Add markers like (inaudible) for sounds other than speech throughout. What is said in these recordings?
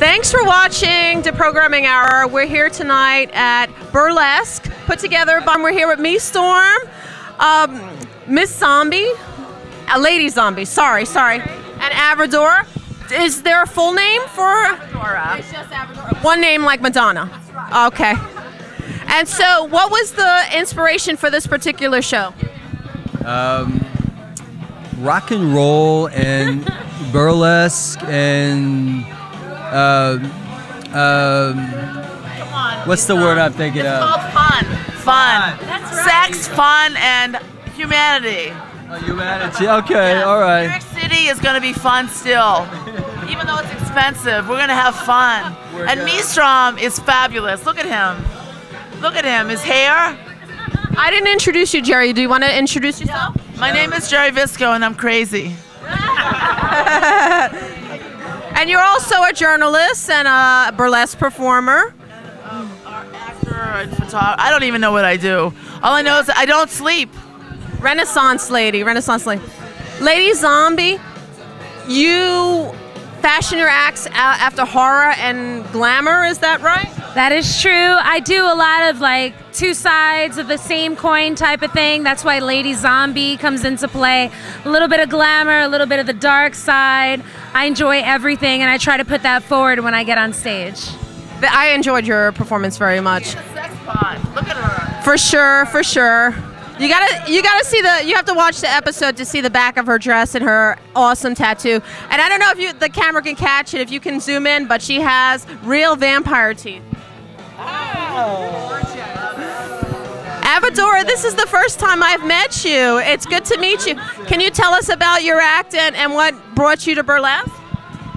Thanks for watching Deprogramming Hour. We're here tonight at Burlesque, put together by, we're here with Miestorm, um, Miss Zombie, a Lady Zombie, sorry, sorry, and Avadora. Is there a full name for? Avadora. It's just Avadora. One name like Madonna. Okay. And so, what was the inspiration for this particular show? Um, rock and roll and (laughs) burlesque and um, um, what's the word I'm thinking It's of? called fun. Fun. That's right. Sex, fun, and humanity. Oh, humanity. Okay, Yeah. all New. York City is going to be fun still. (laughs) Even though it's expensive, we're going to have fun. We're and gonna- is fabulous. Look at him. Look at him. His hair. I didn't introduce you, Gerry. Do you want to introduce yourself? My name is Gerry Visco, and I'm crazy. (laughs) And you're also a journalist and a burlesque performer. Actor and photographer. I don't even know what I do. All I know is I don't sleep. Renaissance lady, Renaissance lady. Lady Zombie, you fashion your acts after horror and glamour, is that right? That is true. I do a lot of like two sides of the same coin type of thing. That's why Lady Zombie comes into play. A little bit of glamour, a little bit of the dark side. I enjoy everything and I try to put that forward when I get on stage. I enjoyed your performance very much. Sex pod. Look at her. For sure, for sure. You gotta, you gotta see the. You have to watch the episode to see the back of her dress and her awesome tattoo. And I don't know if you, the camera can catch it, if you can zoom in, but she has real vampire teeth. Avadora, this is the first time I've met you. It's good to meet you. Can you tell us about your act and, and what brought you to burlesque?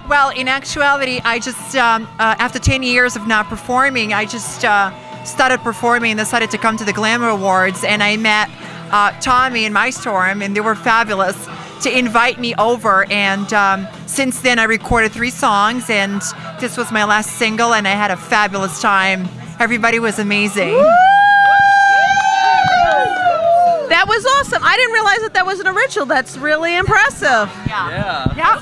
Well, in actuality, I just, um, uh, after 10 years of not performing, I just uh, started performing and decided to come to the Glamour Awards. And I met uh, Tommy and Miestorm, and they were fabulous to invite me over. And um, since then, I recorded three songs, and this was my last single, and I had a fabulous time. Everybody was amazing. That was awesome. I didn't realize that that was an original. That's really impressive. Yeah. Yeah. yeah.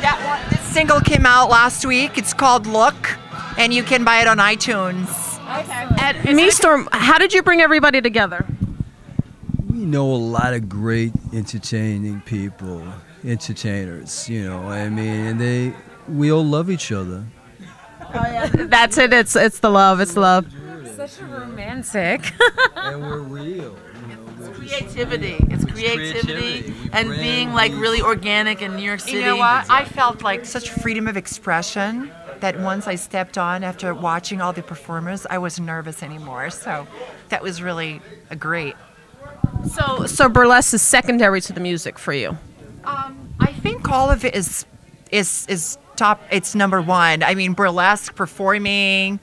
That one, this single came out last week. It's called Look, and you can buy it on iTunes. Okay. At Miestorm, how did you bring everybody together? We know a lot of great entertaining people, entertainers. You know, I mean, and they we all love each other. That's it. It's it's the love. It's love. Such a romantic. and we're real. It's creativity. It's creativity, creativity. And being like really organic in New York City. You know what? I felt like such freedom of expression that once I stepped on after watching all the performers, I wasn't nervous anymore. So that was really a great. So so burlesque is secondary to the music for you. Um, I think all of it is is is top. It's number one. I mean, burlesque, performing,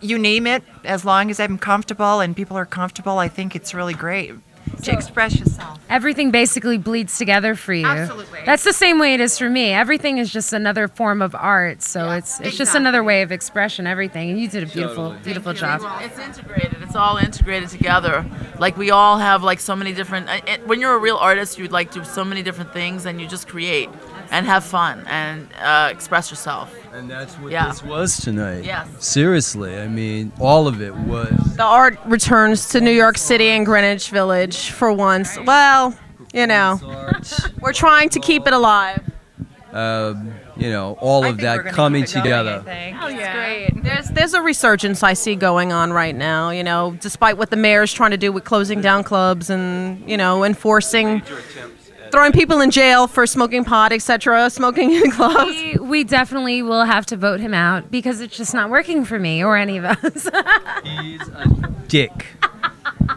you name it. As long as I'm comfortable and people are comfortable, I think it's really great to express yourself. Everything basically bleeds together for you. Absolutely. That's the same way it is for me. Everything is just another form of art. So it's it's just another way of expression, everything. And you did a beautiful, beautiful job. It's integrated. It's all integrated together. Like we all have like so many different. uh, it- When you're a real artist, you like do so many different things, and you just create and have fun and uh, express yourself. And that's what Yeah. this was tonight. Yes. Seriously, I mean, all of it was. The art returns to New York City and Greenwich Village for once. Well, you know, we're trying to keep it alive. um, you know, all of that coming together. Oh yeah, great. There's there's a resurgence I see going on right now. You know, despite what the mayor's trying to do with closing down clubs and you know enforcing, throwing people in jail for smoking pot, etc. Smoking in clubs. We, we definitely will have to vote him out because it's just not working for me or any of us. (laughs) He's a dick.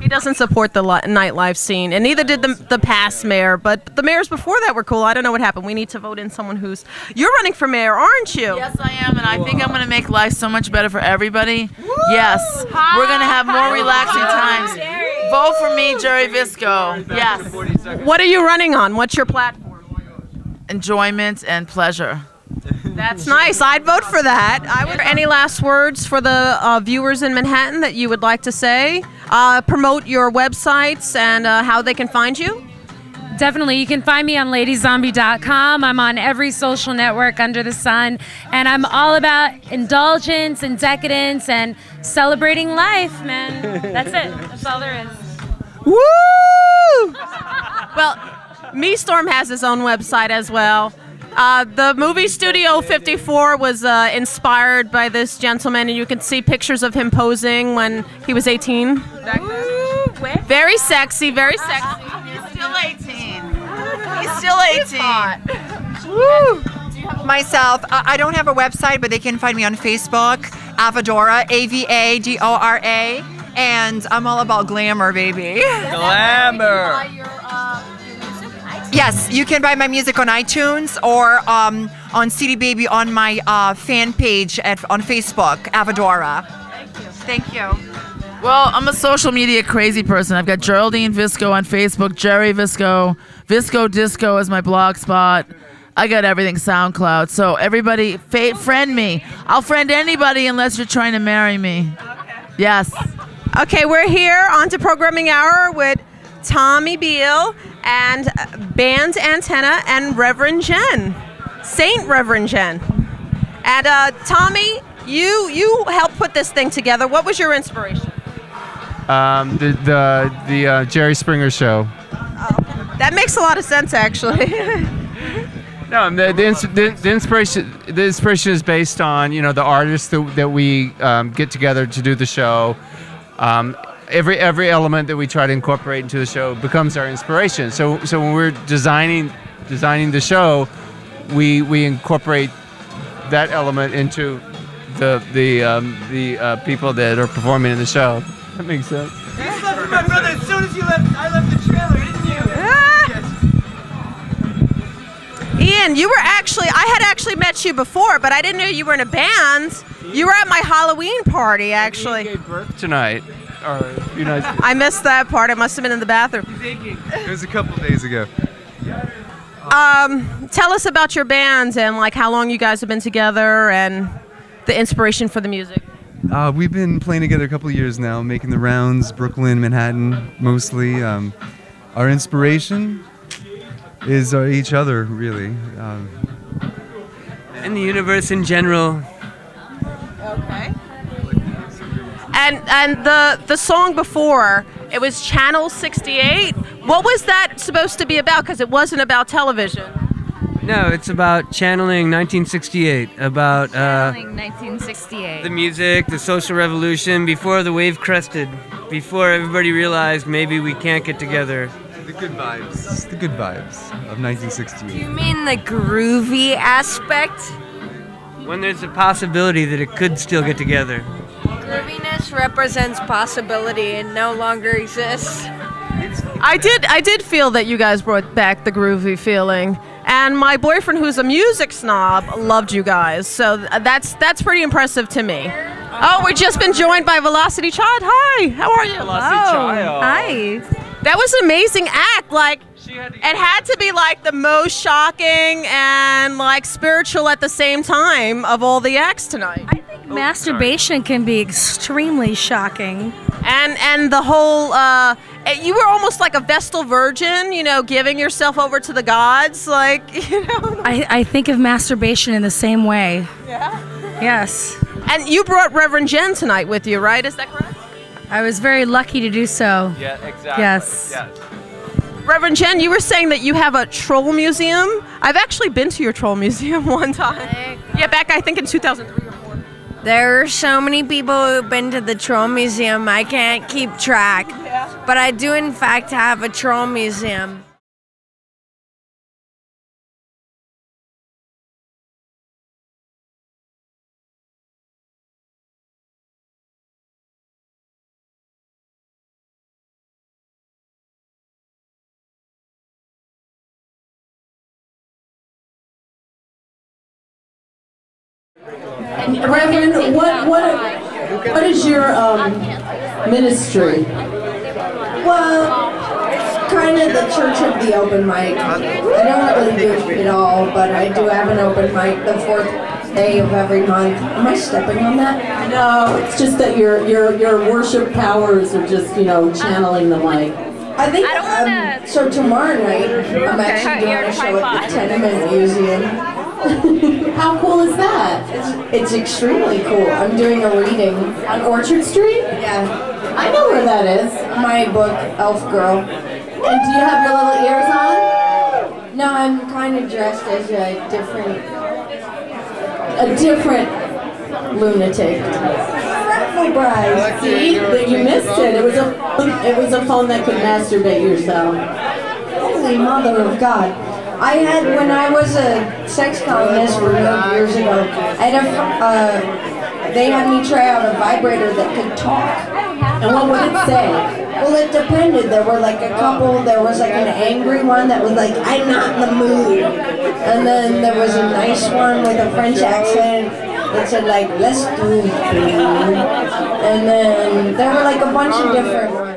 He doesn't support the li- nightlife scene, and neither did the the past mayor. But the mayors before that were cool. I don't know what happened. We need to vote in someone who's. You're running for mayor, aren't you? Yes, I am, and I think I'm going to make life so much better for everybody. Yes, we're going to have more relaxing times. Vote for me, Gerry Visco. Yes, What are you running on? What's your platform? enjoyment and pleasure. (laughs) That's nice. I'd vote for that. I would. Any last words for the uh, viewers in Manhattan that you would like to say? Uh, promote your websites and uh, how they can find you. definitely. You can find me on ladyzombie.com. I'm on every social network under the sun. And I'm all about indulgence and decadence and celebrating life, man. (laughs) That's it. That's all there is. Woo! (laughs) well, Miestorm has his own website as well. Uh, the movie Studio 54 was uh, inspired by this gentleman, and you can see pictures of him posing when he was 18. Very sexy, very sexy. He's still 18. He's still 18. Myself, I I don't have a website, but they can find me on Facebook, Avadora, A V A D O R A, and I'm all about glamour, baby. Glamour. Yes, you can buy my music on iTunes or um, on CD Baby on my uh, fan page at on Facebook, Avadora. Thank you. Thank you. Well, I'm a social media crazy person. I've got Geraldine Visco on Facebook, Gerry Visco, Visco Disco is my blog spot. I got everything SoundCloud. So everybody, fa- friend me. I'll friend anybody unless you're trying to marry me. Yes. Okay, we're here on Deprogramming Hour with Tommy Beal and uh, Band Antenna and Reverend Jen, Saint Reverend Jen. And uh, Tommy, you you helped put this thing together. What was your inspiration? Um, the the the uh, Jerry Springer show. That makes a lot of sense, actually. (laughs) No, the the, ins- the, the inspiration the inspiration is based on you know the artists that, that we um, get together to do the show. Um, every every element that we try to incorporate into the show becomes our inspiration. So so when we're designing designing the show, we we incorporate that element into the the um, the uh, people that are performing in the show. (laughs) That makes sense. my brother as soon as you left. I left the trailer, didn't you? Yes. Ian, you were actually I had actually met you before, but I didn't know you were in a band. You were at my Halloween party, actually. gave birth tonight. Or you know. (laughs) I missed that part. I must have been in the bathroom. It was a couple days ago. Um, tell us about your band and like how long you guys have been together and the inspiration for the music. Uh, we've been playing together a couple of years now, making the rounds, Brooklyn, Manhattan, mostly. Um, our inspiration is uh, each other, really. Um, and the universe in general. And and the the song before it was Channel 68. What was that supposed to be about? Because it wasn't about television. No, it's about channeling 1968, about uh, 1968. the music, the social revolution, before the wave crested, before everybody realized maybe we can't get together. the good vibes. The good vibes of 1968. You mean the groovy aspect? When there's a possibility that it could still get together. Grooviness represents possibility and no longer exists. I did I did feel that you guys brought back the groovy feeling. And my boyfriend, who's a music snob, loved you guys. So uh, that's that's pretty impressive to me. Oh, we've just been joined by Velocity Chyaldd. Hi, how are you? Oh, hi. That was an amazing act. Like, it had to be like the most shocking and like spiritual at the same time of all the acts tonight. Masturbation can be extremely shocking. And and the whole, uh, eh, you were almost like a Vestal Virgin, you know, giving yourself over to the gods, like (laughs) you know. I, I think of masturbation in the same way. Yeah. Yes. And you brought Reverend Jen tonight with you, right? Is that correct? I was very lucky to do so. Yeah, exactly. Yes. Reverend Jen, you were saying that you have a troll museum. I've actually been to your troll museum (laughs) one time. Yeah, back I think in 2003 or 4. There are so many people who've been to the Troll Museum, I can't keep track. But I do, in fact, have a Troll Museum. Reverend, what what what is your um, ministry? Well, kind of the church of the open mic. I don't really do it at all, but I do have an open mic the fourth day of every month. Am I stepping on that? No, it's just that your your your worship powers are just you know channeling the mic. I think um, so. Tomorrow night, I'm actually doing a show at the Tenement Museum. (laughs) How cool is that? It's, it's extremely cool. I'm doing a reading on Orchard Street. Yeah, I know where that is. My book, Elf Girl. And do you have your little ears on? No, I'm kind of dressed as a different, A different lunatic. bride. See, that you missed it. It was a it was a phone that could masturbate yourself. Holy mother of God. I had, when I was a sex columnist for years ago, I had a, uh, they had me try out a vibrator that could talk. And what would it say? Well, it depended. There were like a couple, there was like an angry one that was like, I'm not in the mood. And then there was a nice one with a French accent that said like, let's do it. And then there were like a bunch of different.